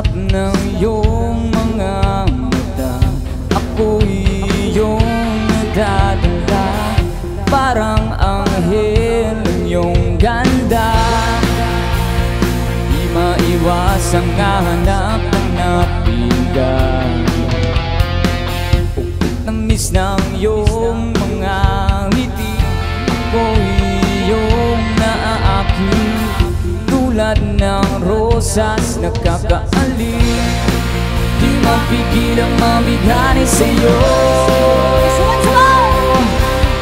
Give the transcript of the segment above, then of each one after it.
ulap ng iyong mga mata. Ako'y iyong nadadala. Parang anghel ang iyong ganda. Di maiwasang hanap ng napigan Tamis ng iyong Tulad ng rosas na kakaaling Di mapigil ang mabighani sa'yo.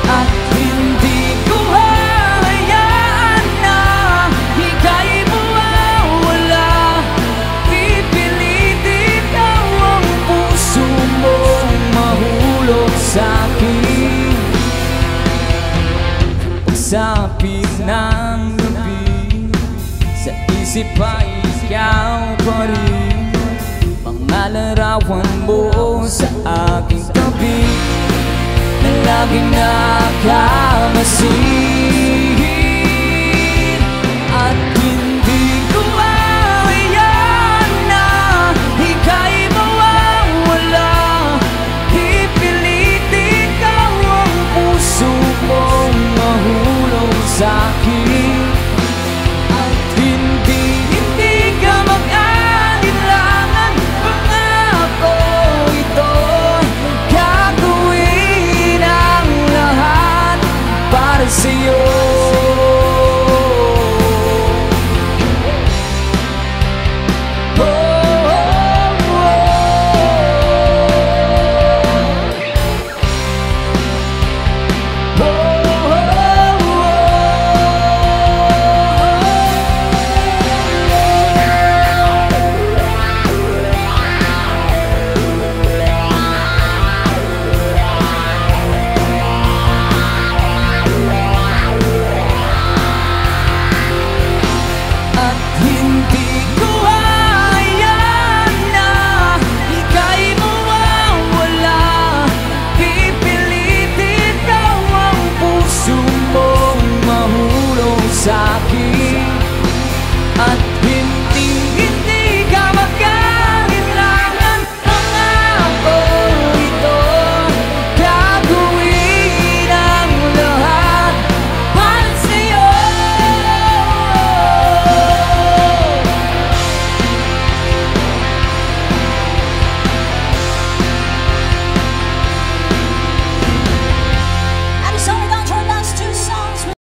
At hindi ko hahayaan na Ika'y mawawala. Pipilitin daw ang puso mong mahulog sa'kin. Pagsapit ng isip ay ikaw pa rin Mga larawan mo sa aking tabi Na laging nakamasid At hindi ko hayaan na Ika'y mawawala. Pipilitin ikaw ang puso mong mahulog sa'kin